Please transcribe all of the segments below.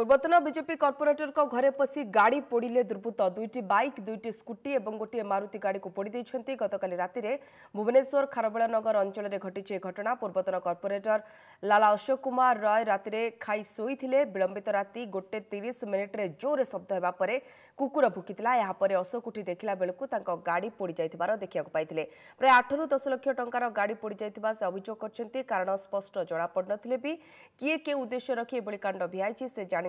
ପୂର୍ବତନ ବିଜେପି କର୍ପୋରେଟରଙ୍କ ଘରେ ପଶି ଗାଡ଼ି ପୋଡ଼ିଲେ ଦୁର୍ବୃତ୍ତ ଦୁଇଟି ବାଇକ୍ ଦୁଇଟି ସ୍କୁଟି ଏବଂ ଗୋଟିଏ ମାରୁତି ଗାଡ଼ିକୁ ପୋଡ଼ି ଦେଇଛନ୍ତି ଗତକାଲି ରାତିରେ ଭୁବନେଶ୍ୱର ଖାରବେଳନଗର ଅଞ୍ଚଳରେ ଘଟିଛି ଏହି ଘଟଣା ପୂର୍ବତନ କର୍ପୋରେଟର ଲାଲା ଅଶୋକ କୁମାର ରୟ ରାତିରେ ଖାଇ ଶୋଇଥିଲେ ବିଳମ୍ବିତ ରାତି ଗୋଟେ ତିରିଶ ମିନିଟ୍ରେ ଜୋରରେ ଶବ୍ଦ ହେବା ପରେ କୁକୁର ଭୁକିଥିଲା ଏହାପରେ ଅଶୋକ ଉଠି ଦେଖିଲା ବେଳକୁ ତାଙ୍କ ଗାଡ଼ି ପୋଡ଼ି ଯାଇଥିବାର ଦେଖିବାକୁ ପାଇଥିଲେ ପ୍ରାୟ ଆଠରୁ ଦଶ ଲକ୍ଷ ଟଙ୍କାର ଗାଡ଼ି ପୋଡ଼ି ଯାଇଥିବା ସେ ଅଭିଯୋଗ କରିଛନ୍ତି କାରଣ ସ୍ପଷ୍ଟ ଜଣାପଡ଼ିନଥିଲେ ବି କିଏ କେଉଁ ଉଦ୍ଦେଶ୍ୟ ରଖି ଏଭଳି କାଣ୍ଡ ଭିଆଇଛି ସେ ଜାଣି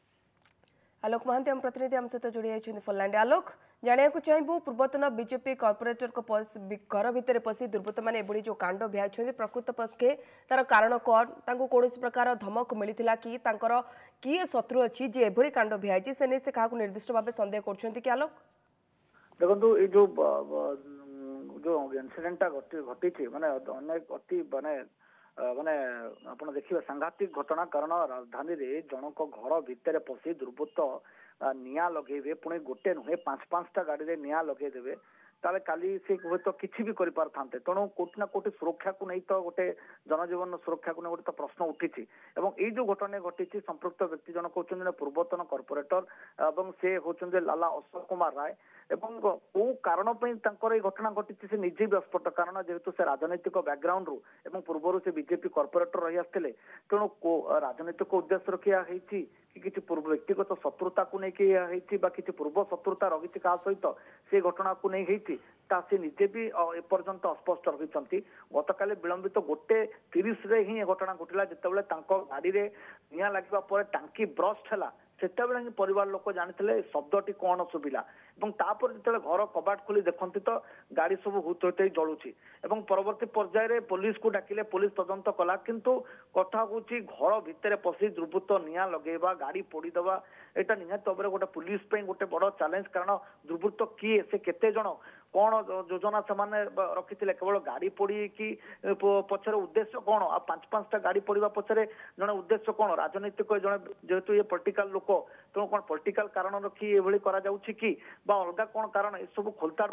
ଆଲୋକ ମହାନ୍ତି ଆମ ପ୍ରତିନିଧି ଆମ ସହିତ ଯୋଡ଼ି ଯାଇଛନ୍ତି ଫଲାଣ୍ଡି ଆଲୋକ ଜାଣିବାକୁ ଚାହିଁବୁ ପୂର୍ବତନ ବିଜେପି କର୍ପୋରେଟରଙ୍କ ଘର ଭିତରେ ପଶି ଦୁର୍ବୃତ୍ତମାନେ ଏଭଳି ଯେଉଁ କାଣ୍ଡ ଭିଆଇଛନ୍ତି ପ୍ରକୃତ ପକ୍ଷେ ତାର କାରଣ କ'ଣ ତାଙ୍କୁ କୌଣସି ପ୍ରକାର ଧମକ ମିଳିଥିଲା କି ତାଙ୍କର କିଏ ଶତ୍ରୁ ଅଛି ଯିଏ ଏଭଳି କାଣ୍ଡ ଭିଆଇଛି ସେ ନେଇ ସେ କାହାକୁ ନିର୍ଦ୍ଦିଷ୍ଟ ଭାବେ ସନ୍ଦେହ କରୁଛନ୍ତି କି ଆଲୋକ ଦେଖନ୍ତୁ ଏଇ ଯେଉଁ ଯେଉଁ ଇନସିଡେଣ୍ଟଟା ଘଟିଛି ମାନେ ଅନେକ ଅତି ମାନେ ମାନେ ଆପଣ ଦେଖିବେ ସାଂଘାତିକ ଘଟଣା କାରଣ ରାଜଧାନୀରେ ଜଣଙ୍କ ଘର ଭିତରେ ପଶି ଦୁର୍ବୃତ୍ତ ନିଆଁ ଲଗେଇବେ ପୁଣି ଗୋଟେ ନୁହେଁ ପାଞ୍ଚ ପାଞ୍ଚଟା ଗାଡ଼ିରେ ନିଆଁ ଲଗେଇଦେବେ ତାହେଲେ କାଲି ସେ ହୁଏତ କିଛି ବି କରିପାରିଥାନ୍ତେ ତେଣୁ କୋଉଠି ନା କୋଉଠି ସୁରକ୍ଷାକୁ ନେଇ ତ ଗୋଟେ ଜନଜୀବନ ସୁରକ୍ଷାକୁ ନେଇ ଗୋଟେ ତ ପ୍ରଶ୍ନ ଉଠିଛି ଏବଂ ଏଇ ଯୋଉ ଘଟଣା ଘଟିଛି ସମ୍ପୃକ୍ତ ବ୍ୟକ୍ତି ଜଣକ ହେଉଛନ୍ତି ଜଣେ ପୂର୍ବତନ କର୍ପୋରେଟର ଏବଂ ସେ ହେଉଛନ୍ତି ଲାଲା ଅଶୋକ କୁମାର ରାୟ ଏବଂ କୋଉ କାରଣ ପାଇଁ ତାଙ୍କର ଏଇ ଘଟଣା ଘଟିଛି ସେ ନିଜେ ବି ଅସ୍ପଷ୍ଟ କାରଣ ଯେହେତୁ ସେ ରାଜନୈତିକ ବ୍ୟାକଗ୍ରାଉଣ୍ଡରୁ ଏବଂ ପୂର୍ବରୁ ସେ ବିଜେପି କର୍ପୋରେଟର ରହି ଆସିଥିଲେ ତେଣୁ ରାଜନୈତିକ ଉଦ୍ଦେଶ୍ୟ ରଖି ହେଇଛି କି କିଛି ପୂର୍ବ ବ୍ୟକ୍ତିଗତ ଶତ୍ରୁତାକୁ ନେଇକି ହେଇଛି ବା କିଛି ପୂର୍ବ ଶତ୍ରୁତା ରହିଛି କାହା ସହିତ ସେ ଘଟଣାକୁ ନେଇ ହେଇଛି ରହିଛି ତାହା ସେ ନିଜେ ବି ଏପର୍ଯ୍ୟନ୍ତ ଅସ୍ପଷ୍ଟ ରହିଛନ୍ତି ଗତକାଲି ବିଳମ୍ବିତ ଗୋଟେ ତିରିଶରେ ହିଁ ଏ ଘଟଣା ଘଟିଲା ଯେତେବେଳେ ତାଙ୍କ ଗାଡ଼ିରେ ନିଆଁ ଲାଗିବା ପରେ ଟାଙ୍କି ବ୍ରଷ୍ଟ ହେଲା ସେତେବେଳେ ହିଁ ପରିବାର ଲୋକ ଜାଣିଥିଲେ ଶବ୍ଦଟି କ'ଣ ଶୁଭିଲା ଏବଂ ତାପରେ ଯେତେବେଳେ ଘର କବାଟ ଖୋଲି ଦେଖନ୍ତି ତ ଗାଡ଼ି ସବୁ ହୁତ ହେଇ ଜଳୁଛି ଏବଂ ପରବର୍ତ୍ତୀ ପର୍ଯ୍ୟାୟରେ ପୋଲିସକୁ ଡାକିଲେ ପୋଲିସ ତଦନ୍ତ କଲା କିନ୍ତୁ କଥା ହେଉଛି ଘର ଭିତରେ ପଶି ଦୁର୍ବୃତ୍ତ ନିଆଁ ଲଗେଇବା ଗାଡ଼ି ପୋଡ଼ିଦେବା ଏଇଟା ନିହାତି ଭାବରେ ଗୋଟେ ପୋଲିସ ପାଇଁ ଗୋଟେ ବଡ଼ ଚ୍ୟାଲେଞ୍ଜ କାରଣ ଦୁର୍ବୃତ୍ତ କିଏ ସେ କେତେ ଜଣ কোণ যোজনা সেমানে রকিলে কেবল গাড়ি পড়িকি পছরে উদ্দেশ্য কোণ আর পাঁচ পাঁচটা গাড়ি পড়া পছরে জনে উদ্দেশ্য কোণ রাজনৈতিক জনে যেহেতু ইয়ে পলিটিকাল লোক তেমন কোণ পলিটিকাল কারণ রকি এভাবে করা যাচ্ছে কি বা অলগা কোণ কারণ এসব খোলতার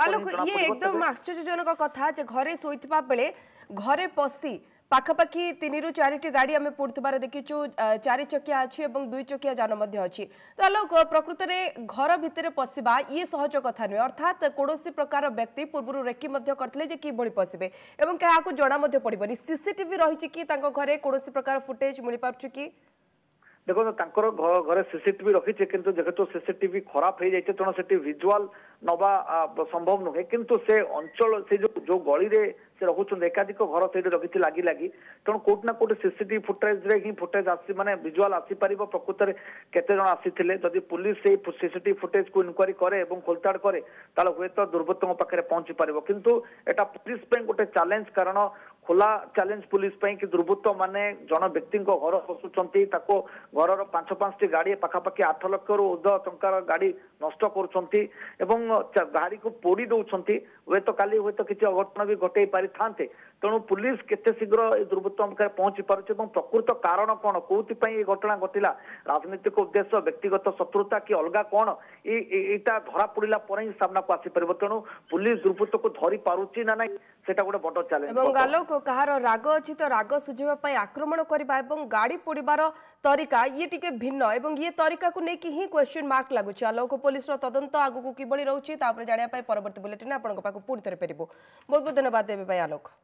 একদম আশ্চর্যজনক কথা যে ঘরে শোইথিবা বেলে ঘরে পশি পাখাপাখি তিন চারিটি গাড়ি আমি পড়ুবার দেখিছু চারি চকিয়া অছি এবং দুই চকিয়া যান অছি তো প্রকৃতরে ঘর ভিতরে পশিবা ইয়ে সহজ কথা নুহে অর্থাৎ কৌশি প্রকার ব্যক্তি পূর্ব রেকি করলে যে কিভাবে পশিবে এবং কাহকু জনা পড়বনি সিসিটিভি রয়েছে কি তাঙ্ক ঘরে কৌশি প্রকার ফুটেজ মিপারুছি কি দেখুন তাঁর ঘরে সিসিটিভি রকিছে কিন্তু যেহেতু সিসিটিভি খারাপ হয়ে যাইছে তেমন সেটি ভিজুয়াল নবা সম্ভব নুহে কিন্তু সে অঞ্চল সে যে গলিরে সে রকুছেন একাধিক ঘর সেইটি রকিছে লাগি লাগি তেমন কোটি না কোটি সিসিটিভি ফুটেজরে হি ফুটেজ আসি মানে ভিজুয়াল আসিপারিব প্রকৃতরে কেতে জন আসিলে যদি পুলিশ সেই সিসিটিভি ফুটেজ কু ইনকোয়ারি করে এবং খোলতাড় করে তাহলে হুয়েত দুর্বৃত্ত পাখে পৌঁছি পারিব কিন্তু এটা পুলিশ পাই ଗୋଟେ ଚ୍ୟାଲେଞ୍ଜ କାରଣ ଖୋଲା ଚ୍ୟାଲେଞ୍ଜ ପୁଲିସ ପାଇଁ କି ଦୁର୍ବୃତ୍ତମାନେ ଜଣେ ବ୍ୟକ୍ତିଙ୍କ ଘର ପଶୁଛନ୍ତି ତାକୁ ଘରର ପାଞ୍ଚ ପାଞ୍ଚଟି ଗାଡ଼ି ପାଖାପାଖି ଆଠ ଲକ୍ଷରୁ ଉର୍ଦ୍ଧ ଟଙ୍କାର ଗାଡ଼ି ନଷ୍ଟ କରୁଛନ୍ତି ଏବଂ ଗାଡ଼ିକୁ ପୋଡ଼ି ଦେଉଛନ୍ତି ହୁଏତ କାଲି ହୁଏତ କିଛି ଅଘଟଣ ବି ଘଟେଇ ପାରିଥାନ୍ତେ ତେଣୁ ପୁଲିସ କେତେ ଶୀଘ୍ର ଏ ଦୁର୍ବୃତ୍ତ ପାଖରେ ପହଞ୍ଚି ପାରୁଛି ଏବଂ ପ୍ରକୃତ କାରଣ କ'ଣ କୋଉଥିପାଇଁ ଏ ଘଟଣା ଘଟିଲା ରାଜନୈତିକ ଉଦ୍ଦେଶ୍ୟ ବ୍ୟକ୍ତିଗତ ଶତ୍ରୁତା କି ଅଲଗା କ'ଣ ଏଇଟା ଧରା ପଡ଼ିଲା ପରେ ହିଁ ସାମ୍ନାକୁ ଆସିପାରିବ ତେଣୁ ପୁଲିସ ଦୁର୍ବୃତ୍ତକୁ ଧରି ପାରୁଛି ନା ନାହିଁ ସେଟା ଗୋଟେ ବଡ଼ ଚ୍ୟାଲେଞ୍ଜ ଏବଂ ଆଲୋକ କାହାର ରାଗ ଅଛି ତ ରାଗ ସୁଝିବା ପାଇଁ ଆକ୍ରମଣ କରିବା ଏବଂ ଗାଡ଼ି ପୋଡ଼ିବାର ତରିକା ଇଏ ଟିକେ ଭିନ୍ନ ଏବଂ ଇଏ ତରିକାକୁ ନେଇକି ହିଁ କ୍ୱେଶ୍ଚିନ୍ ମାର୍କ ଲାଗୁଛି ଆଲୋକ ପୋଲିସର ତଦନ୍ତ ଆଗକୁ କିଭଳି ରହୁଛି ତା ଉପରେ ଜାଣିବା ପାଇଁ ପରବର୍ତ୍ତୀ ବୁଲେଟିନ୍ ଆପଣଙ୍କ ପାଖକୁ ପୁଣି ଥରେ ଫେରିବୁ ବହୁତ ବହୁତ ଧନ୍ୟବାଦ ଦେବେ ପାଇଁ ଆଲୋକ